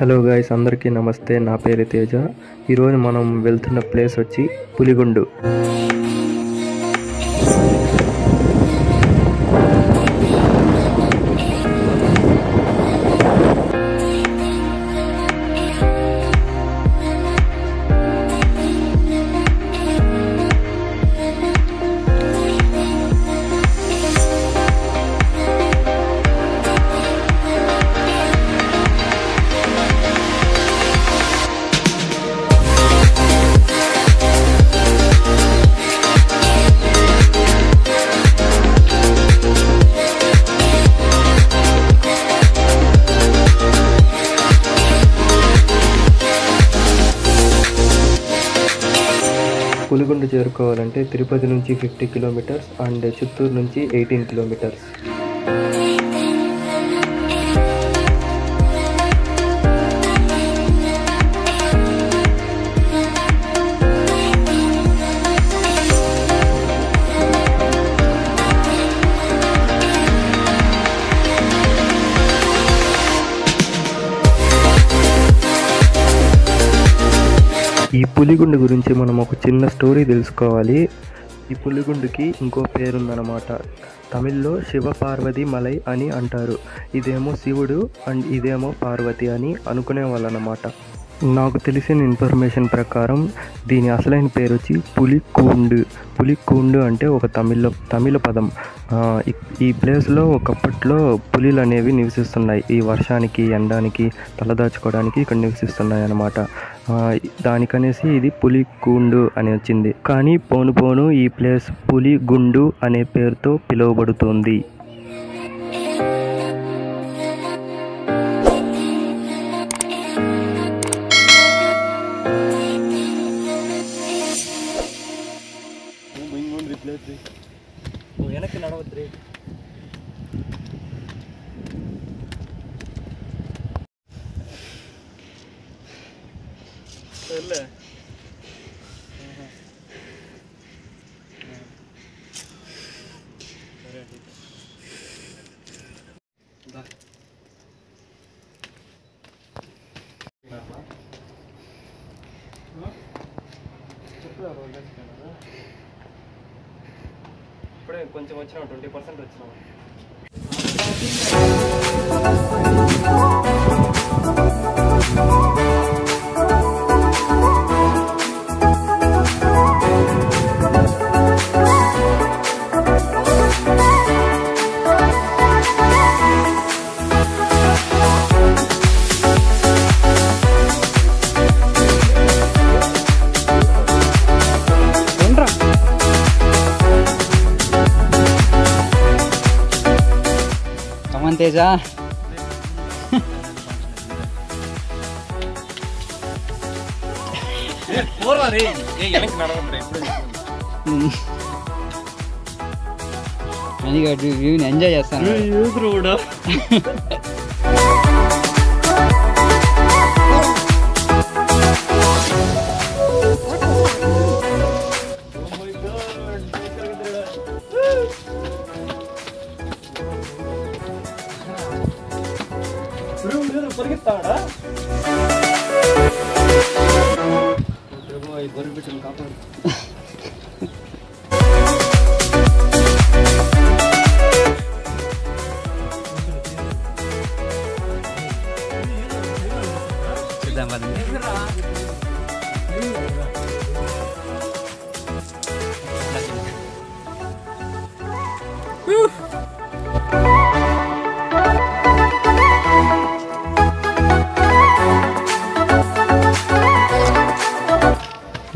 Hello guys అందరికీ నమస్తే. నా పేరు తేజ. ఈరోజు మనం వెళ్తున్న ప్లేస్ వచ్చి పులిగుండు. పులిగుండ చేరుకోవాలంటే తిరుపతి నుంచి ఫిఫ్టీ కిలోమీటర్స్ అండ్ చిత్తూరు నుంచి ఎయిటీన్ కిలోమీటర్స్. ఈ పులిగుండు గురించి మనం ఒక చిన్న స్టోరీ తెలుసుకోవాలి. ఈ పులిగుండుకి ఇంకో పేరుందనమాట తమిళ్ళో శివ పార్వతి మలై అని అంటారు. ఇదేమో శివుడు అండ్ ఇదేమో పార్వతి అని అనుకునే వాళ్ళనమాట నాకు తెలిసిన ఇన్ఫర్మేషన్ ప్రకారం దీని అసలైన పేరు వచ్చి పులికూండు. పులికూండు అంటే ఒక తమిళ తమిళ పదం. ఈ- ప్లేస్లో ఒకప్పట్లో పులిలు అనేవి నివసిస్తున్నాయి. ఈ వర్షానికి ఎండానికి తలదాచుకోవడానికి ఇక్కడ నివసిస్తున్నాయి అన్నమాట. దానికనేసి ఇది పులికూండు అని వచ్చింది. కానీ పోను పోను ఈ ప్లేస్ పులిగుండు అనే పేరుతో పిలువబడుతుంది. వెనక్కి నడవద్దు ఇప్పుడే కొంచెం వచ్చినాం ట్వంటీ పర్సెంట్ వచ్చినాం తేజ మణిగా వ్యూని ఎంజాయ్ చేస్తాను और भी चमका पर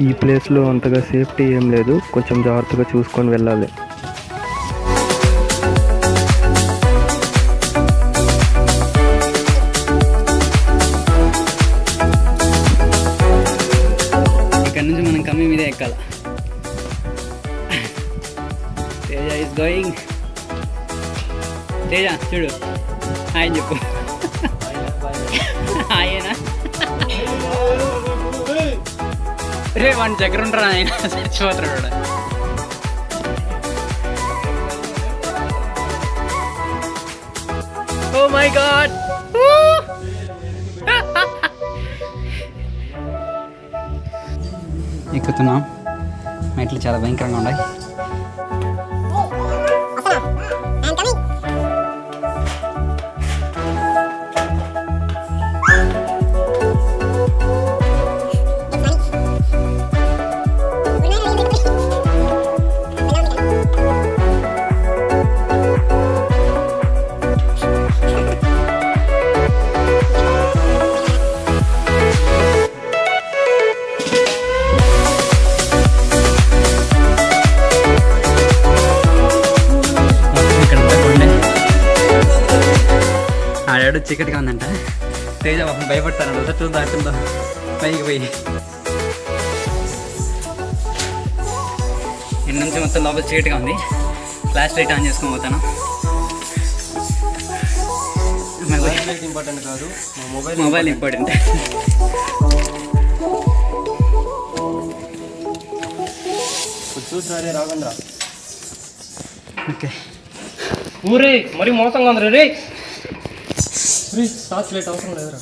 ఈ ప్లేస్లో అంతగా సేఫ్టీ ఏం లేదు. కొంచెం జాగ్రత్తగా చూసుకొని వెళ్ళాలి. ఇక్కడ నుంచి మనం కమ్మి మీదే ఎక్కాల. తేజ ఇస్ గోయింగ్ తేజ చూడు. హాయ్ చెప్పు. హాయేనా రే వాడిని దగ్గర ఉంటారా ఆయన చచ్చిపోతాడు ఓ మై గాడ్ oh ఎక్కుతున్నాం. మెట్లు చాలా భయంకరంగా ఉన్నాయి. ఆడాడు చీకటిగా ఉందంట. తేజ పాపం భయపడతాను అంత చూద్దా అట్టుందో పైకి పోయి. ఇన్ని నుంచి మొత్తం లోపల చీకటిగా ఉంది. ఫ్లాష్ లైట్ ఆన్ చేసుకొని పోతాను. ఇంపార్టెంట్ కాదు. మొబైల్ మొబైల్ ఇంపార్టెంట్ చూసారే రాగండ్రా ఓకే. ఊరే మరి మోసంగా ఉంది రే టార్చ్ లైట్ అవసరం లేదురా.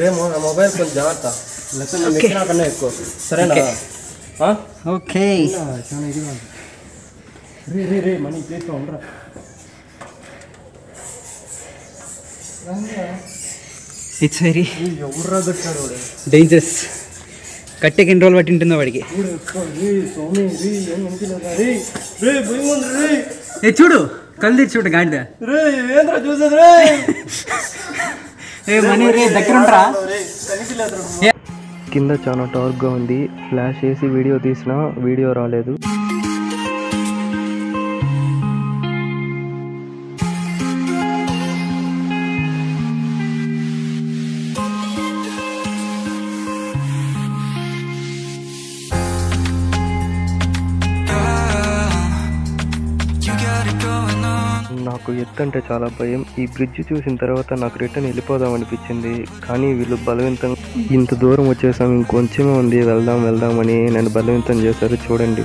రే మో నా మొబైల్ కొంచెం జాగ్రత్త. ఎక్కినా కన్నా ఎక్కువ. సరేనా? ఓకే. చాలా ఇదిగా రే రే రే మనీ ప్లేస్లో ఉండరా. ఇట్స్ వెరీ ఎవర్రా కట్టాడు వాడు? డేంజరస్ కట్టెకి ఎన్ని రోజులు పట్టి ఉంటుందో వాడికి చూడు. కళ్ళు తెరిచి చూడు గాడిద. రే ఏంద్రా చూసేది రే? ఏ మనీ రే దగ్గర ఉంటారా కింద చాలా డార్క్గా ఉంది. ఫ్లాష్ వేసి వీడియో తీసినా వీడియో రాలేదు. ఎత్తు అంటే చాలా భయం. ఈ బ్రిడ్జ్ చూసిన తర్వాత నాకు రిటర్న్ వెళ్ళిపోదాం అనిపించింది. కానీ వీళ్ళు బలవంతం ఇంత దూరం వచ్చేసాం ఇంకొంచెమే ఉంది వెళ్దాం వెళ్దాం అని నన్ను బలవంతం చేశారు. చూడండి.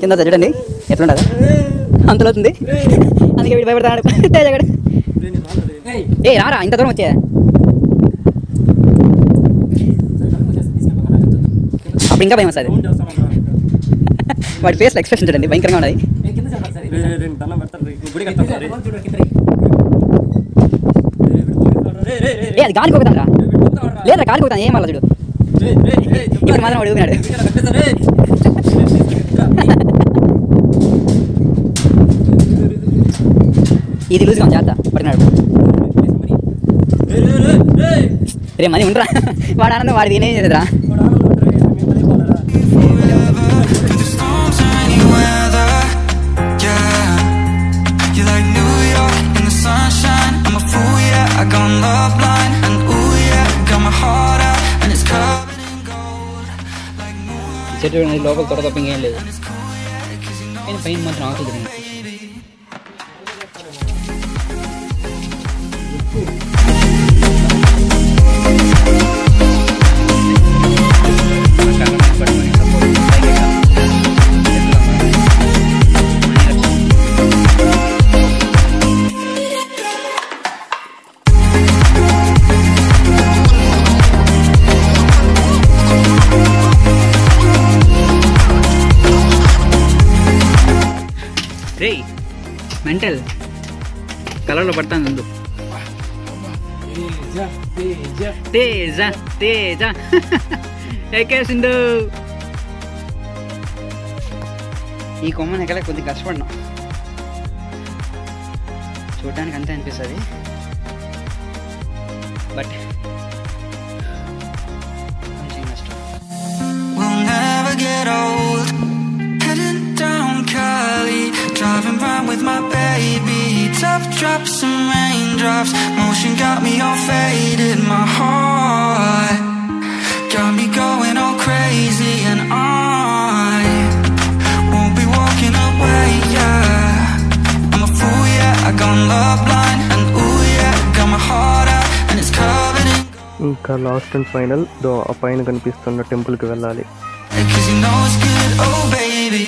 కింద చూడండి. ఎట్లుండదు? అంతలో అవుతుంది అందుకే వీడు భయపడతాడు. తేజగాడు ఏ రారా ఇంత దూరం వచ్చే. అప్పుడు ఇంకా భయం వస్తుంది వాడి ఫేస్లో ఎక్స్ప్రెషన్ చూడండి భయంకరంగా ఉన్నది ఏ అది గాలికి పోతాను రా లేదా గాలికి పోతాను ఏం మళ్ళా చూడు ఇప్పుడు మాత్రం వాడు ఊపినాడు ఇది లూజ్గా జాగ్రత్త పడినాడు రే మనీ ఉండరా వాడు ఆనందం వాడి నేనేం చేసేదిరా చెట్టు లోపల త్వర ఇంకేం లేదు. కానీ పైన మాత్రం ఆకులు తిరిగింది మెంటల్ కలర్లో పడతాను ముందు. తేజ తేజ. ఎక్కేసిండు ఈ కొమ్మని ఎక్కడ కొద్దిగా కష్టపడినా. చూడటానికి అంతే అనిపిస్తుంది. బట్ కొంచెం కష్టం. Tough drops and raindrops, motion got me all faded. My heart got me going all crazy, and I won't be walking away. Yeah, I'm a fool. Yeah, I got love blind, and ooh yeah, got my heart out, and it's covered in. ఇంకా last and final దో ఆ పైన కనిపిస్తున్న టెంపుల్కి వెళ్ళాలి Cause you know it's good, oh baby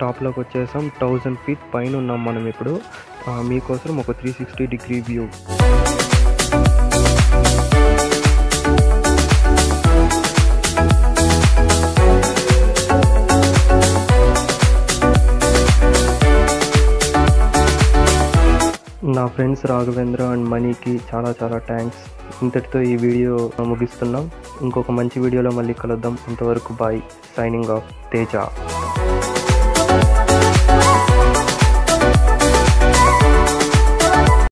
టాప్లోకి వచ్చేసాం. Thousand feet పైన ఉన్నాం మనం ఇప్పుడు. మీకోసం ఒక త్రీ సిక్స్టీ డిగ్రీ వ్యూ. నా ఫ్రెండ్స్ రాఘవేంద్ర అండ్ మనీకి చాలా చాలా థ్యాంక్స్. ఇంతటితో ఈ వీడియో ముగిస్తున్నాం. ఇంకొక మంచి వీడియోలో మళ్ళీ కలుద్దాం. అంతవరకు బాయ్. Signing off Teja.